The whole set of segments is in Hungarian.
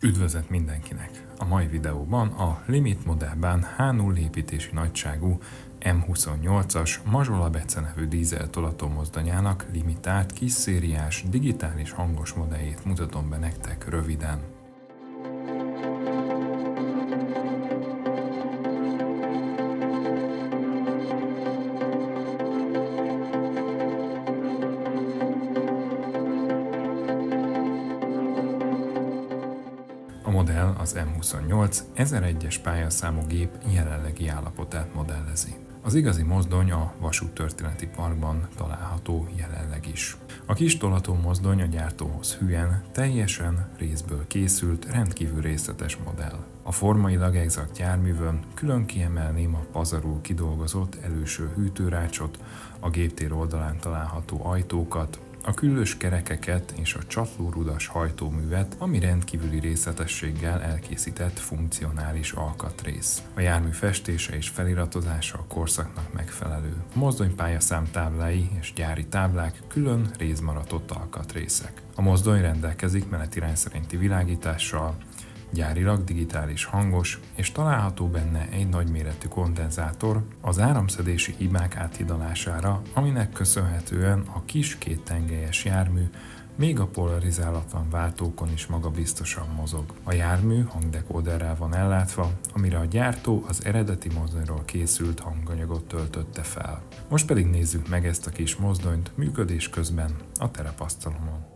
Üdvözlet mindenkinek! A mai videóban a Limit modellben H0 építési nagyságú M28-as Mazsola Bece nevű dízel tolatómozdonyának limitált kisszériás digitális hangos modelljét mutatom be nektek röviden. Az M28 1001-es pályaszámú gép jelenlegi állapotát modellezi. Az igazi mozdony a Vasúttörténeti Parkban található jelenleg is. A kis tolató mozdony a gyártóhoz hülyen, teljesen részből készült, rendkívül részletes modell. A formailag exakt járművön külön kiemelném a pazarul kidolgozott előső hűtőrácsot, a géptér oldalán található ajtókat, a küllős kerekeket és a csatlórudas hajtóművet, ami rendkívüli részletességgel elkészített funkcionális alkatrész. A jármű festése és feliratozása a korszaknak megfelelő. A mozdonypálya számtáblái és gyári táblák külön rézmaratott alkatrészek. A mozdony rendelkezik menetirány szerinti világítással, gyárilag digitális hangos, és található benne egy nagyméretű kondenzátor az áramszedési hibák áthidalására, aminek köszönhetően a kis kéttengelyes jármű még a polarizálatlan váltókon is magabiztosan mozog. A jármű hangdekóderrel van ellátva, amire a gyártó az eredeti mozdonyról készült hanganyagot töltötte fel. Most pedig nézzük meg ezt a kis mozdonyt működés közben a terepasztalomon.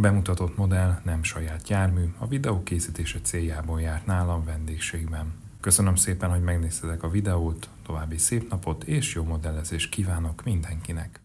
bemutatott modell nem saját jármű, a videó készítése céljából járt nálam vendégségben. Köszönöm szépen, hogy megnéztetek a videót, további szép napot és jó modellezést kívánok mindenkinek!